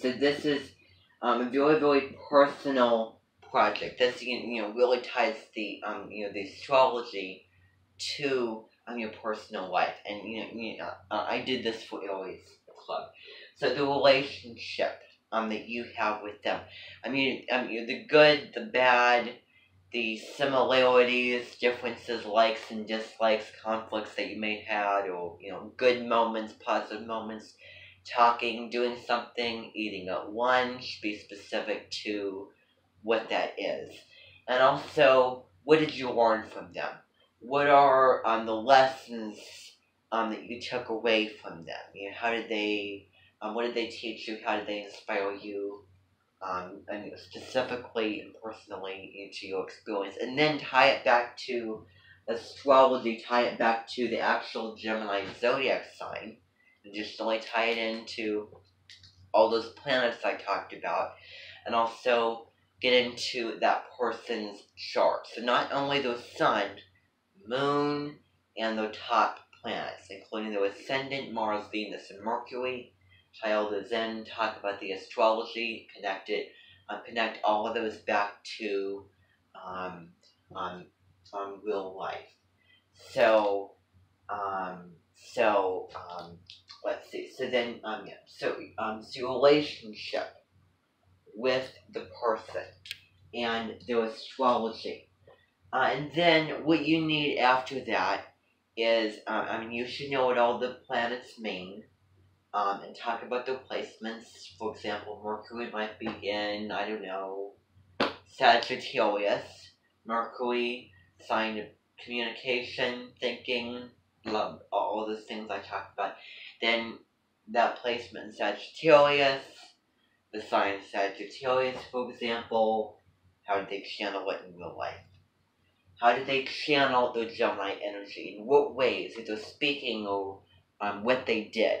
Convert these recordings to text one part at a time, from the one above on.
So this is um, a very, very personal project. This you know really ties the um, you know the astrology to um, your personal life, and you know, you know uh, I did this for Aries Club. So the relationship um that you have with them. I mean, I mean the good, the bad, the similarities, differences, likes and dislikes, conflicts that you may have, or you know, good moments, positive moments, talking, doing something, eating at lunch, be specific to what that is. And also, what did you learn from them? What are um, the lessons um, that you took away from them? You know, how did they, um, what did they teach you? How did they inspire you? um, and specifically and personally into your experience, and then tie it back to astrology, tie it back to the actual Gemini zodiac sign, just only tie it into all those planets I talked about, and also get into that person's chart. So not only the sun, moon, and the top planets, including the ascendant, Mars, Venus, and Mercury, child is then talk about the astrology, connect it, uh, connect all of those back to um, um, um, real life. So, um, so um, see. So then, um, yeah. So, um, so your relationship with the person and the astrology, uh, and then what you need after that is, uh, I mean, you should know what all the planets mean um, and talk about their placements. For example, Mercury might be in, I don't know, Sagittarius. Mercury, sign of communication, thinking, love, all those things I talked about. Then that placement in Sagittarius, the sign of Sagittarius, for example, how did they channel it in real life? How did they channel the Gemini energy? In what ways? Either speaking or um, what they did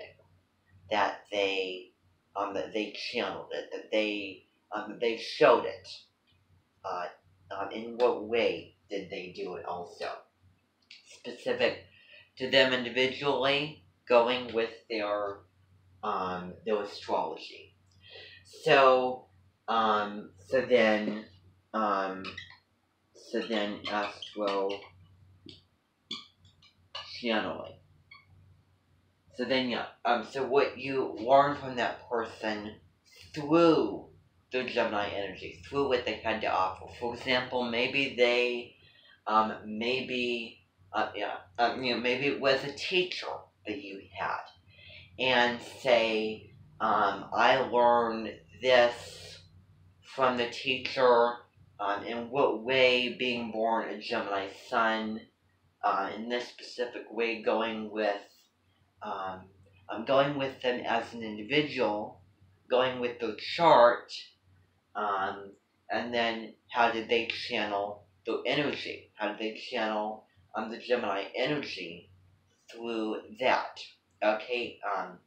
that they um that they channeled it, that they um they showed it. Uh, um, in what way did they do it? Also, specific to them individually, going with their um their astrology. So um so then um so then astro channeling. So then, yeah, um, so what you learn from that person through the Gemini energy, through what they had to offer. For example, maybe they, um, maybe, uh, yeah, um, you know, maybe it was a teacher that you had, and say, um, I learned this from the teacher. Um, in what way being born a Gemini sun, uh, in this specific way, going with um, I'm going with them as an individual, going with the chart, um, and then how did they channel the energy? How did they channel um, the Gemini energy through that? Okay, um,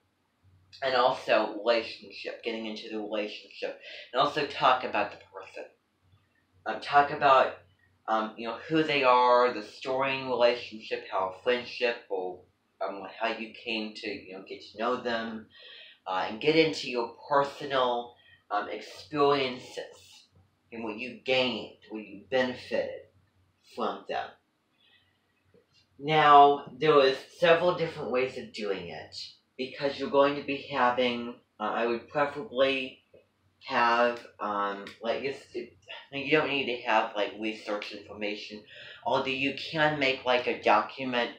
and also relationship, getting into the relationship, and also talk about the person. Um, talk about um, you know who they are, the story in relationship, how a friendship or um, how you came to you know get to know them, uh, and get into your personal um, experiences and what you gained, what you benefited from them. Now there was several different ways of doing it because you're going to be having. Uh, I would preferably have um, like it's, it, you don't need to have like research information although you can make like a document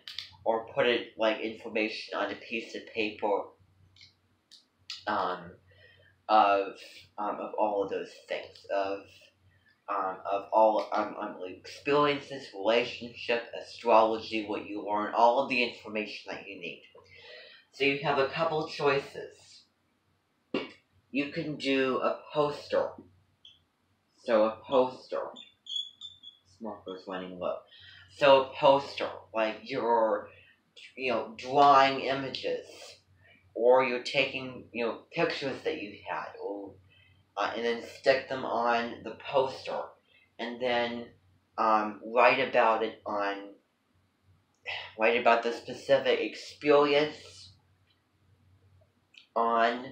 or put it like information on a piece of paper um, of um, of all of those things of um, of all um, um, experiences, relationship, astrology, what you learn, all of the information that you need. So you have a couple choices. You can do a poster. So a poster. Marker's running low. So a poster, like your you know, drawing images, or you're taking, you know, pictures that you had, or, uh, and then stick them on the poster, and then um, write about it on, write about the specific experience on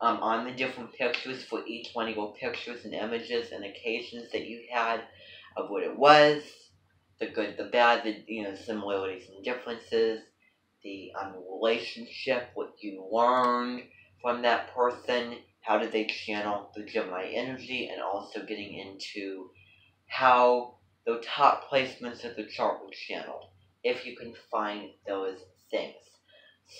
um, on the different pictures for each one of your pictures and images and occasions that you had of what it was, the good, the bad, the you know similarities and differences, the um, relationship, what you learned from that person, how did they channel the Gemini energy, and also getting into how the top placements of the chart were channeled, if you can find those things.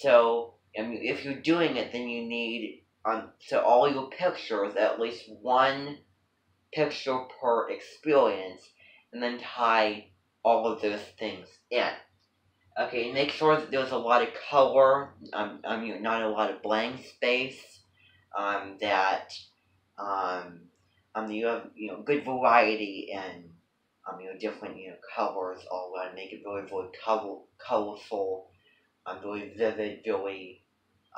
So, I mean, if you're doing it, then you need um, so all your pictures, at least one picture per experience, and then tie all of those things in. Okay, make sure that there's a lot of color, um, I mean, not a lot of blank space, um, that, um, um, you have, you know, good variety and, um, you know, different, you know, colors all around, make it very, very color, colorful, um, very vivid, very,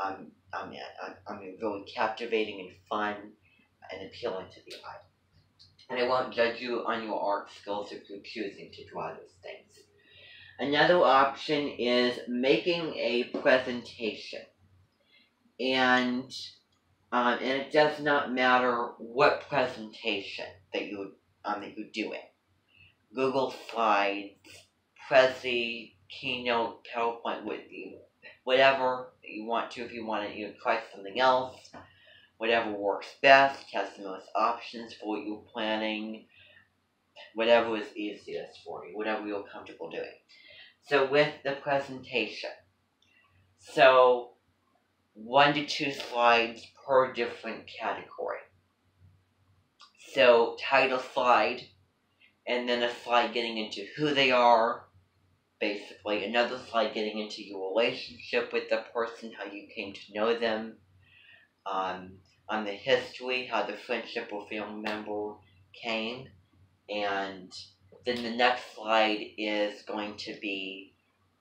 um, um, I, I mean, really captivating and fun and appealing to the eye. And I won't judge you on your art skills if you're choosing to draw those things. Another option is making a presentation. And um, and it does not matter what presentation that you um, that you're doing. Google Slides, Prezi, Keynote, PowerPoint, you, whatever you want to. If you want to, you know, try something else. Whatever works best, has the most options for what you're planning. Whatever is easiest for you, whatever you're comfortable doing. So with the presentation, so one to two slides per different category. So title slide, and then a slide getting into who they are, basically. Another slide getting into your relationship with the person, how you came to know them, um, on the history, how the friendship or family member came, and then the next slide is going to be,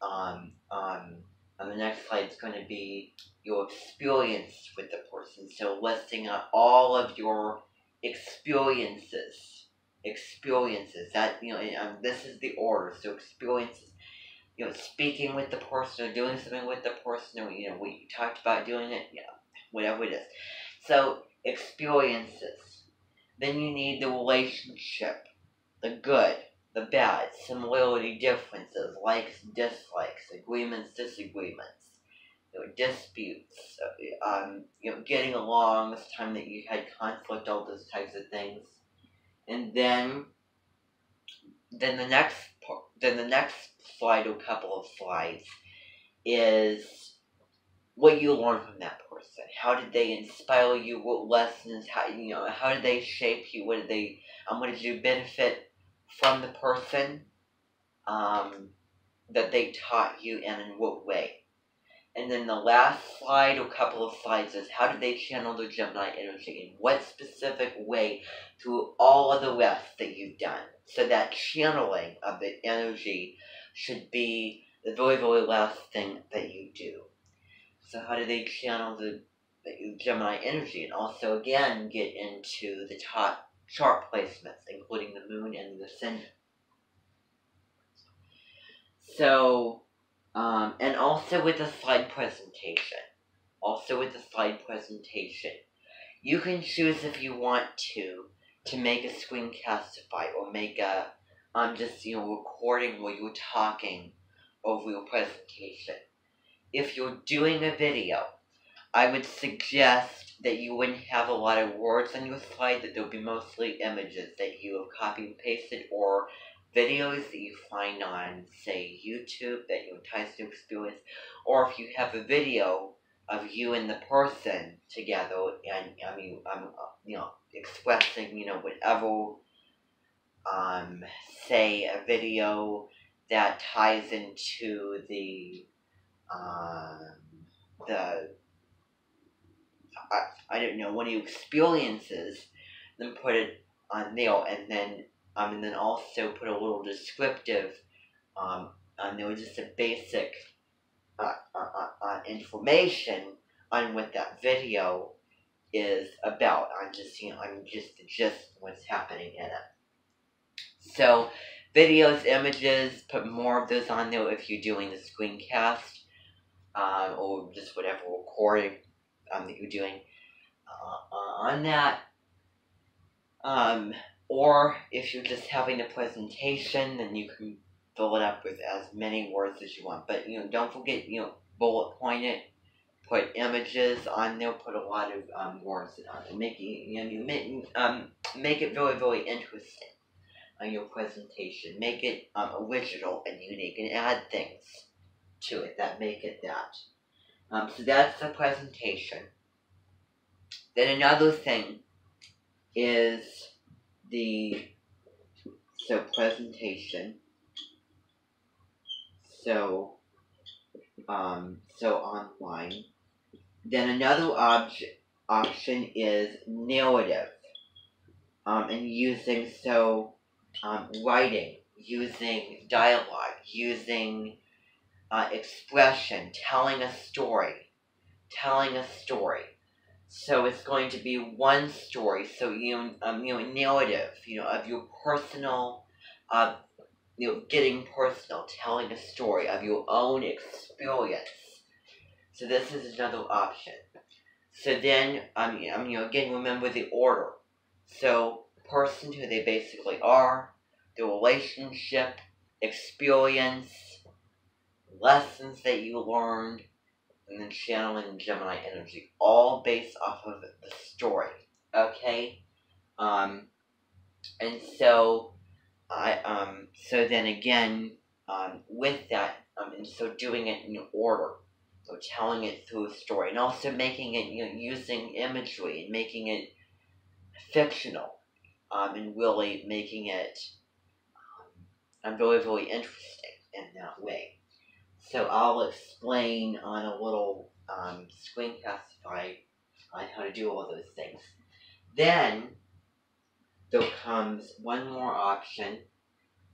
um, um, on the next slide is going to be your experience with the person. So listing out all of your experiences, experiences. That you know, um, this is the order. So experiences. You know, speaking with the person or doing something with the person, or you know, we talked about doing it. You know, whatever it is. So experiences. Then you need the relationship, the good, the bad, similarity, differences, likes, dislikes, agreements, disagreements disputes, um, you know, getting along, this time that you had conflict, all those types of things, and then, then the next, then the next slide, a couple of slides, is what you learned from that person. How did they inspire you? What lessons? How you know? How did they shape you? What did they? Um, what did you benefit from the person? Um, that they taught you, and in what way? And then the last slide or couple of slides is how do they channel their Gemini energy? In what specific way through all of the rest that you've done? So that channeling of the energy should be the very, very last thing that you do. So how do they channel the, the Gemini energy? And also, again, get into the top chart placements, including the moon and the ascendant. So, also with the slide presentation. Also with the slide presentation. You can choose if you want to, to make a screencastify or make a, um, just, you know, recording where you're talking over your presentation. If you're doing a video, I would suggest that you wouldn't have a lot of words on your slide, that there'll be mostly images that you have copied and pasted or videos that you find on, say, YouTube that you entice to experience, or if you have a video of you and the person together, and I mean, um, you know, expressing, you know, whatever, um, say, a video that ties into the, um, the, I, I don't know, one of your experiences, then put it on there, and then um, and then also put a little descriptive, um, and there was just a basic uh, uh, uh, uh, information on what that video is about, on just, you know, on just the gist what's happening in it. So, videos, images, put more of those on there if you're doing the screencast, um, or just whatever recording um, that you're doing uh, on that. Um, or if you're just having a presentation, then you can fill it up with as many words as you want. But you know, don't forget, you know, bullet point it, put images on there, put a lot of um, words on it, make it, you know, you make um make it very very interesting on your presentation. Make it um, original and unique, and add things to it that make it that. Um, so that's the presentation. Then another thing is the so presentation. So um so online. Then another object option is narrative. Um and using so um writing, using dialogue, using uh, expression, telling a story, telling a story. So it's going to be one story. So you um, you know narrative, you know, of your personal, uh, you know, getting personal, telling a story of your own experience. So this is another option. So then, um, you know, again, remember the order. So person, who they basically are, the relationship, experience, lessons that you learned, and then channeling Gemini energy, all based off of the story. Okay? Um, and so, I, um, so then again, um, with that, um, and so doing it in order, so telling it through a story, and also making it, you know, using imagery and making it fictional, um, and really making it, um, very, very interesting in that way. So I'll explain on a little um, screencastify on how to do all those things. Then there comes one more option,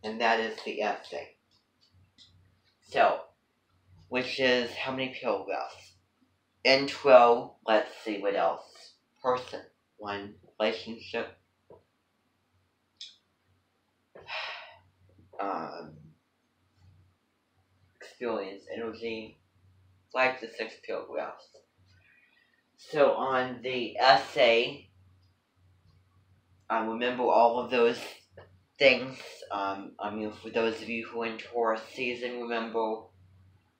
and that is the essay. So, which is how many paragraphs? Intro, let's see what else. Person, one, relationship. Um, experience energy like the six paragraphs. So on the essay, I remember all of those things. Um, I mean, for those of you who in Taurus season, remember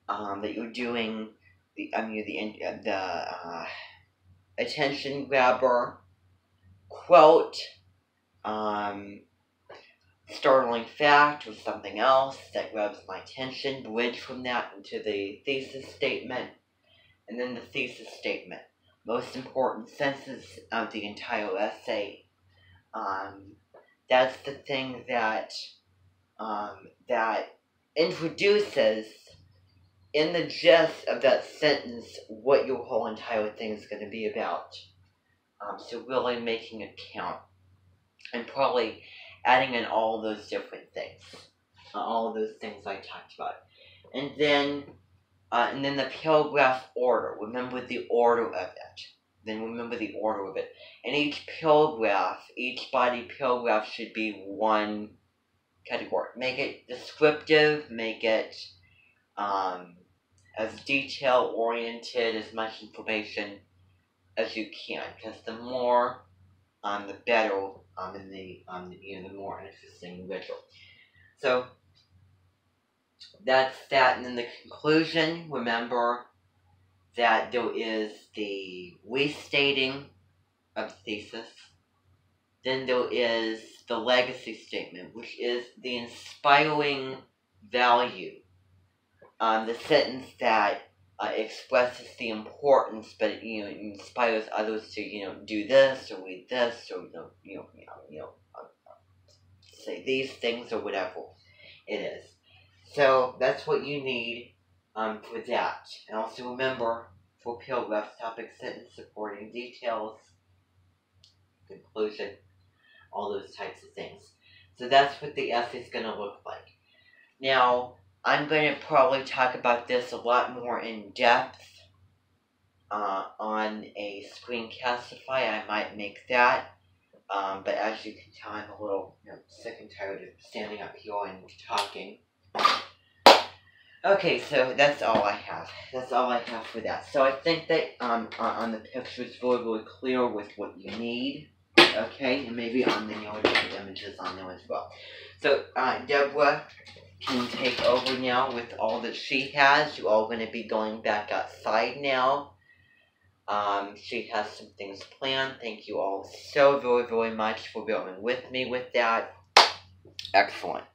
um, that you're doing the I mean the the uh, attention grabber quote. Um, startling fact or something else that grabs my attention, bridge from that into the thesis statement, and then the thesis statement. Most important senses of the entire essay. Um, that's the thing that um, that introduces in the gist of that sentence what your whole entire thing is going to be about. Um, so really making it count, and probably adding in all those different things, uh, all those things I talked about, and then uh, and then the paragraph order. Remember the order of it. Then remember the order of it. And each paragraph, each body paragraph should be one category. Make it descriptive. Make it um, as detail oriented, as much information as you can. Because the more, um, the better um, in the um, you know the more interesting ritual. So that's that, and then the conclusion. Remember that there is the restating of thesis. Then there is the legacy statement, which is the inspiring value. Um, the sentence that uh, expresses the importance, but you know inspires others to you know do this or read this or you know you know you know, uh, say these things or whatever it is. So that's what you need um, for that. And also remember for paragraphs, topic, sentence, supporting details, conclusion, all those types of things. So that's what the essay is going to look like. Now, I'm going to probably talk about this a lot more in depth uh, on a screencastify. I might make that. Um, but as you can tell, I'm a little you know, sick and tired of standing up here and talking. Okay, so that's all I have. That's all I have for that. So I think that um on, the picture it's really clear with what you need. Okay, and maybe on the images on there as well. So uh, Deborah can take over now with all that she has. You all going to be going back outside now. Um, she has some things planned. Thank you all so very, very much for going with me with that. Excellent.